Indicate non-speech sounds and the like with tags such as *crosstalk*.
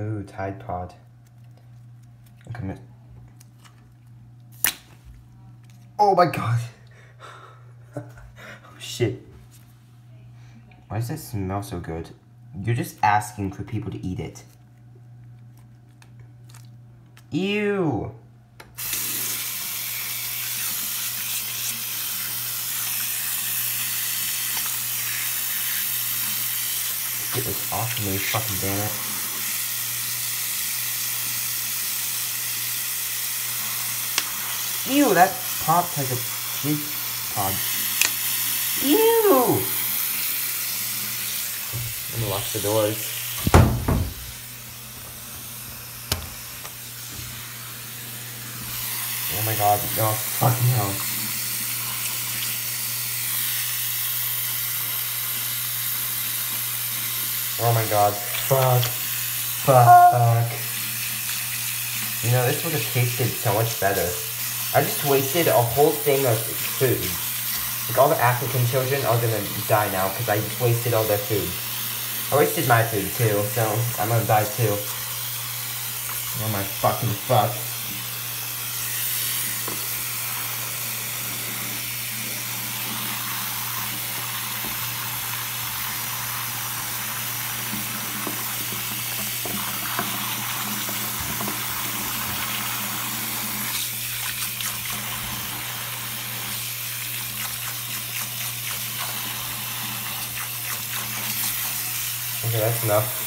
Ooh, Tide Pod. Okay, Oh my god. oh *laughs* shit. Why does that smell so good? You're just asking for people to eat it. Ew. Get this off me, fucking damn it. Ew, that pop has a cheek pod. Ew! Let me lock the doors. Oh my god, no, fucking hell. Oh my god, fuck. Fuck. You know, this would have tasted so much better. I just wasted a whole thing of food. Like all the African children are gonna die now because I wasted all their food. I wasted my food too, so I'm gonna die too. Oh my fucking fuck. Okay, that's enough.